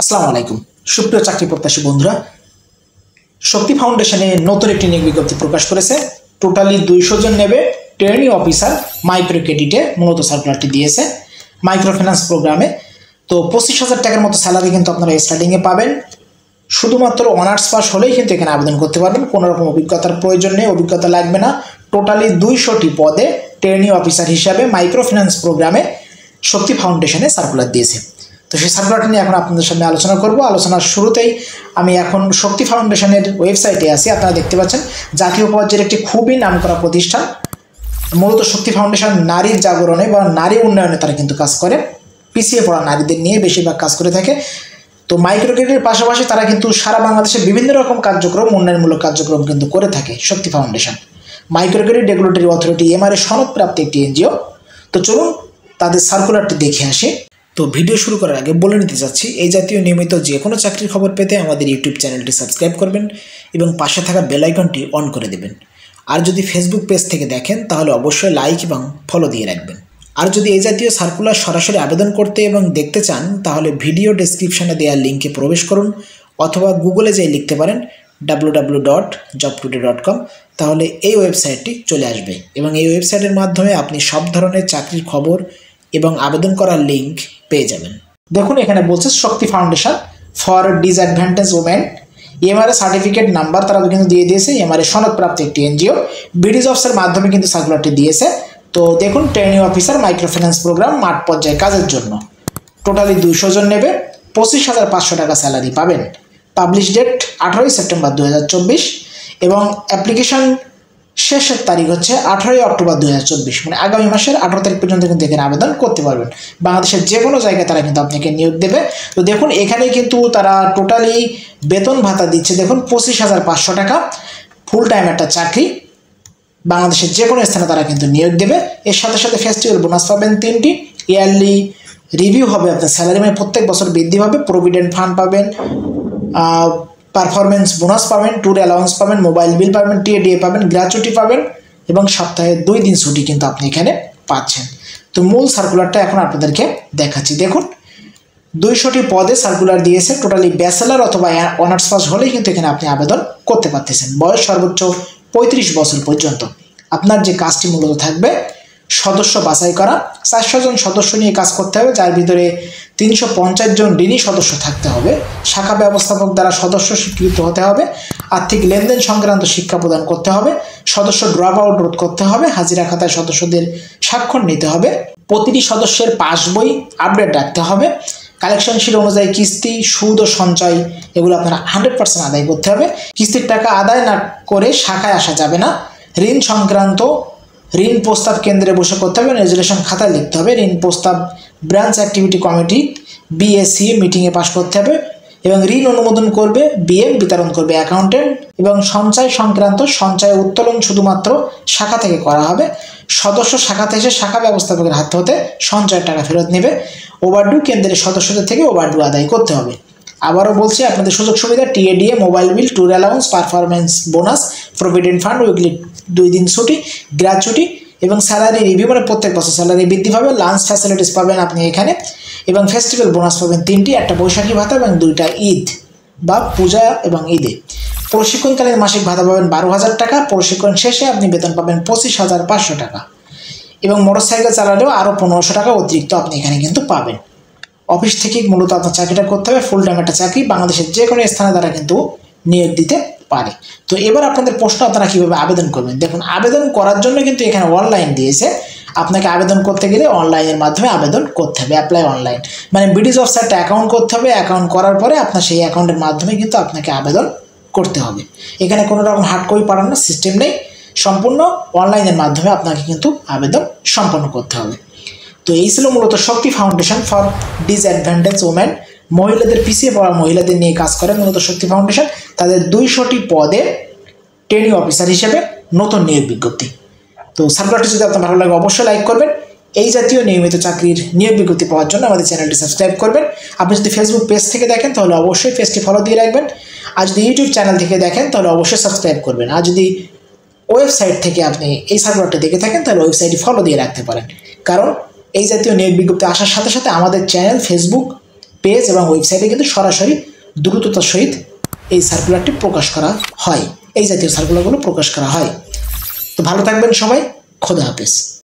আসসালামু আলাইকুম। সুপ্রিয় চাকরি প্রত্যাশী বন্ধুরা, শক্তি ফাউন্ডেশনে নতুন একটি নিয়োগ বিজ্ঞপ্তি প্রকাশ করেছে। টোটালি দুইশো জন নেবে ট্রেনিং অফিসার মাইক্রো ক্রেডিটে মূলত সার্কুলারটি দিয়েছে। মাইক্রো ফিন্যান্স প্রোগ্রামে তো পঁচিশ হাজার টাকার মতো স্যালারি কিন্তু আপনারা স্টার্টিংয়ে পাবেন। শুধুমাত্র অনার্স পাস হলেই কিন্তু এখানে আবেদন করতে পারবেন। কোনো রকম অভিজ্ঞতার প্রয়োজন নেই, অভিজ্ঞতা লাগবে না। টোটালি দুইশোটি পদে ট্রেনিং অফিসার হিসাবে মাইক্রো ফিন্যান্স প্রোগ্রামে শক্তি ফাউন্ডেশনে সার্কুলার দিয়েছে। তো সেই সার্কুলারটা নিয়ে এখন আপনাদের সামনে আলোচনা করব। আলোচনার শুরুতেই আমি এখন শক্তি ফাউন্ডেশনের ওয়েবসাইটে আছি, আপনারা দেখতে পাচ্ছেন। জাতীয় পর্যায়ের একটি খুবই নামকরা প্রতিষ্ঠান। মূলত শক্তি ফাউন্ডেশন নারীর জাগরণে বা নারী উন্নয়নে তারা কিন্তু কাজ করে। পিছিয়ে পড়া নারীদের নিয়ে বেশিরভাগ কাজ করে থাকে। তো মাইক্রো ক্রেডিটের পাশাপাশি তারা কিন্তু সারা বাংলাদেশে বিভিন্ন রকম কার্যক্রম, উন্নয়নমূলক কার্যক্রম কিন্তু করে থাকে Shakti foundation. Micro credit regulatory authority, MRA সনদপ্রাপ্ত একটি এনজিও। তো চলুন তাদের সার্কুলারটি দেখে আসি। তো ভিডিও শুরু করার আগে বলে নিতে চাচ্ছি, এই জাতীয় নিয়মিত যে কোনো চাকরির খবর পেতে আমাদের ইউটিউব চ্যানেলটি সাবস্ক্রাইব করবেন এবং পাশে থাকা বেল আইকনটি অন করে দেবেন। আর যদি ফেসবুক পেজ থেকে দেখেন, তাহলে অবশ্যই লাইক এবং ফলো দিয়ে রাখবেন। আর যদি এই জাতীয় সার্কুলার সরাসরি আবেদন করতে এবং দেখতে চান, তাহলে ভিডিও ডেসক্রিপশনে দেওয়া লিঙ্কে প্রবেশ করুন, অথবা গুগলে যেয়ে লিখতে পারেন W dot job dot com তাহলে এই ওয়েবসাইটটি চলে আসবে। এবং এই ওয়েবসাইটের মাধ্যমে আপনি সব ধরনের চাকরির খবর এবং আবেদন করার লিঙ্ক পেয়ে যাবেন। দেখুন, এখানে বলছে Shakti foundation for disadvantage women MRA certificate number তারা কিন্তু দিয়ে দিয়েছে। এমআরএ সনদপ্রাপ্ত একটি এনজিও। বিডিজ অফিসের মাধ্যমে কিন্তু সার্কুলারটি দিয়েছে। তো দেখুন training officer micro finance program মাঠ পর্যায়ে কাজের জন্য। টোটালি দুইশো জন নেবে, পঁচিশ হাজার পাঁচশো টাকা স্যালারি পাবেন। পাবলিশ ডেট আঠারোই সেপ্টেম্বর দু হাজার চব্বিশ এবং অ্যাপ্লিকেশন শেষের তারিখ হচ্ছে আঠারোই অক্টোবর দুই হাজার চব্বিশ। মানে আগামী মাসের আঠারো তারিখ পর্যন্ত কিন্তু এখানে আবেদন করতে পারবেন। বাংলাদেশের যে কোনো জায়গায় তারা কিন্তু আপনাকে নিয়োগ দেবে। তো দেখুন, এখানে কিন্তু তারা টোটালি বেতন ভাতা দিচ্ছে, দেখুন, পঁচিশ হাজার পাঁচশো টাকা। ফুল টাইম একটা চাকরি। বাংলাদেশের যে কোনো স্থানে তারা কিন্তু নিয়োগ দেবে। এর সাথে সাথে ফেস্টিভ্যাল বোনাস পাবেন তিনটি। ইয়ারলি রিভিউ হবে আপনার স্যালারি মানে প্রত্যেক বছর বৃদ্ধি হবে প্রভিডেন্ট ফান্ড পাবেন। পারফরমেন্স বোনাস পাবেন ট্যুর অ্যালাউন্স পাবেন মোবাইল বিল পাবেন টিএডিএ পাবেন গ্র্যাচুইটি পাবেন এবং সপ্তাহে দুই দিন ছুটি কিন্তু আপনি এখানে পাচ্ছেন। তো মূল সার্কুলারটা এখন আপনাদেরকে দেখাচ্ছি। দেখুন, দুইশোটি পদে সার্কুলার দিয়েছে টোটালি ব্যাচেলার অথবা অনার্স পাস হলেই কিন্তু এখানে আপনি আবেদন করতে পারতেছেন। বয়স সর্বোচ্চ পঁয়ত্রিশ বছর পর্যন্ত। আপনার যে কাজটি মূলত থাকবে সদস্য বাছাই করা। চারশো জন সদস্য নিয়ে কাজ করতে হবে, যার ভিতরে তিনশো পঞ্চাশ জন ঋণী সদস্য থাকতে হবে। শাখা ব্যবস্থাপক দ্বারা সদস্য স্বীকৃত হতে হবে। আর্থিক লেনদেন সংক্রান্ত শিক্ষা প্রদান করতে হবে। সদস্য ড্রপ আউট রোধ করতে হবে। হাজিরা খাতায় সদস্যদের স্বাক্ষর নিতে হবে। প্রতিটি সদস্যের পাস বই আপডেট রাখতে হবে। কালেকশন শিট অনুযায়ী কিস্তি, সুদ ও সঞ্চয় এগুলো আপনারা হান্ড্রেড পার্সেন্ট আদায় করতে হবে। কিস্তির টাকা আদায় না করে শাখায় আসা যাবে না। ঋণ সংক্রান্ত ঋণ প্রস্তাব কেন্দ্রে বসে করতে হবে, রেজুলেশন খাতায় লিখতে হবে। ঋণ প্রস্তাব ব্রাঞ্চ অ্যাক্টিভিটি কমিটি, বিএসসি মিটিংয়ে পাশ করতে হবে এবং ঋণ অনুমোদন করবে বিএম, বিতরণ করবে অ্যাকাউন্টেন্ট এবং সঞ্চয় সংক্রান্ত সঞ্চয় উত্তোলন শুধুমাত্র শাখা থেকে করা হবে। সদস্য শাখাতে এসে শাখা ব্যবস্থাপকের হাত হতে সঞ্চয়ের টাকা ফেরত নেবে। ওভারডু কেন্দ্রের সদস্যদের থেকে ওভারডু আদায় করতে হবে। আবারও বলছি, আপনাদের সুযোগ সুবিধা TADA, mobile bill, tour allowance performance bonus provident fund weekly দুই দিন ছুটি গ্র্যাচুইটি এবং স্যালারি রিভিউ মানে প্রত্যেক বছর স্যালারি বৃদ্ধি পাবে লাঞ্চ ফ্যাসিলিটিস পাবেন আপনি এখানে এবং ফেস্টিভ্যাল বোনাস পাবেন তিনটি, একটা বৈশাখী ভাতা এবং দুইটা ঈদ বা পূজা এবং ঈদে। প্রশিক্ষণকালীন মাসিক ভাতা পাবেন বারো হাজার টাকা, প্রশিক্ষণ শেষে আপনি বেতন পাবেন পঁচিশ হাজার পাঁচশো টাকা এবং মোটরসাইকেল চালালেও আরও পনেরোশো টাকা অতিরিক্ত আপনি এখানে কিন্তু পাবেন। অফিস থেকে মূলত আপনার চাকরিটা করতে হবে ফুল টাইম একটা চাকরি, বাংলাদেশের যে কোনো স্থানে তারা কিন্তু নিয়োগ দিতে পারে। তো এবার আপনাদের প্রশ্ন, আপনারা কীভাবে আবেদন করবেন? দেখুন, আবেদন করার জন্য কিন্তু এখানে অনলাইন দিয়েছে। আপনাকে আবেদন করতে গেলে অনলাইনের মাধ্যমে আবেদন করতে হবে অ্যাপ্লাই অনলাইন মানে বিডিজ অফসাইটটা অ্যাকাউন্ট করতে হবে অ্যাকাউন্ট করার পরে আপনার সেই অ্যাকাউন্টের মাধ্যমে কিন্তু আপনাকে আবেদন করতে হবে। এখানে কোনো রকম হার্ড কপি পাঠানোর সিস্টেম নেই। সম্পূর্ণ অনলাইনের মাধ্যমে আপনাকে কিন্তু আবেদন সম্পন্ন করতে হবে। তো এই ছিল মূলত Shakti foundation for disadvantage women মহিলাদের পিছিয়ে পড়া মহিলাদের নিয়ে কাজ করে মূলত শক্তি ফাউন্ডেশন তাদের দুইশোটি পদে ট্রেনিং অফিসার হিসেবে নতুন নিয়োগ বিজ্ঞপ্তি। তো সার্কুলারটি যদি আপনার ভালো লাগে, অবশ্যই লাইক করবেন। এই জাতীয় নিয়মিত চাকরির নিয়োগ বিজ্ঞপ্তি পাওয়ার জন্য আমাদের চ্যানেলটি সাবস্ক্রাইব করবেন। আপনি যদি ফেসবুক পেজ থেকে দেখেন, তাহলে অবশ্যই পেজটি ফলো দিয়ে রাখবেন। আর যদি ইউটিউব চ্যানেল থেকে দেখেন, তাহলে অবশ্যই সাবস্ক্রাইব করবেন। আর যদি ওয়েবসাইট থেকে আপনি এই সার্কুলারটা দেখে থাকেন, তাহলে ওয়েবসাইটটি ফলো দিয়ে রাখতে পারেন। কারণ এই জাতীয় নিয়োগ বিজ্ঞপ্তি আসার সাথে সাথে আমাদের চ্যানেল ফেসবুক পেজ এবং ওয়েবসাইটে কিন্তু সরাসরি দ্রুততার সহিত এই সার্কুলারটি প্রকাশ করা হয়। এই জাতীয় সার্কুলারগুলো প্রকাশ করা হয়। তো ভালো থাকবেন সবাই। খোদা হাফেজ।